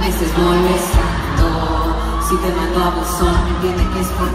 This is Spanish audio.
meses no lo. Si te mando a buzón, entiende que es por